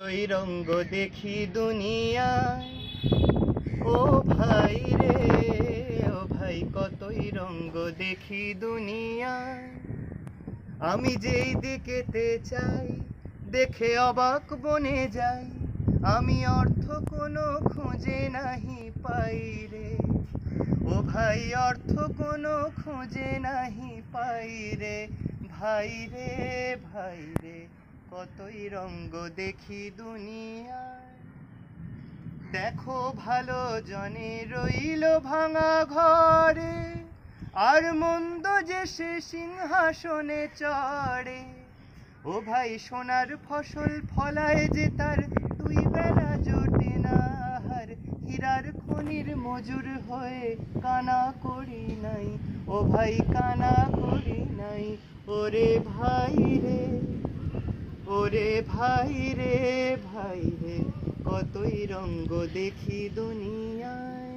ওই রঙ্গ দেখি দুনিয়ায়। ও ভাই রে, ও ভাই, কতই রঙ্গ দেখি দুনিয়ায়। আমি যেই দিকেতে চাই, দেখে অবাক বনে যাই। আমি অর্থ কোনো খুঁজে নাহি পাই রে। ও ভাই, অর্থ কোনো খুঁজে নাহি পাই রে। ভাই রে ভাই রে। কতই রঙ্গ দেখি দুনিয়ায় দেখো ভালো জনে রইল ভাঙা ঘরে, আর মন্দ যে সে সিংহাসনে চড়ে। ও ভাই, সোনার ফসল ফলায় যে তার দুই বেলা জোটে না হার। হীরার খনির মজুর হয়ে কানা করি নাই, ও ভাই, কানা করি নাই। ওরে ভাই রে। ওরে ভাই রে ভাই রে কতই রঙ্গ দেখি দুনিয়ায়।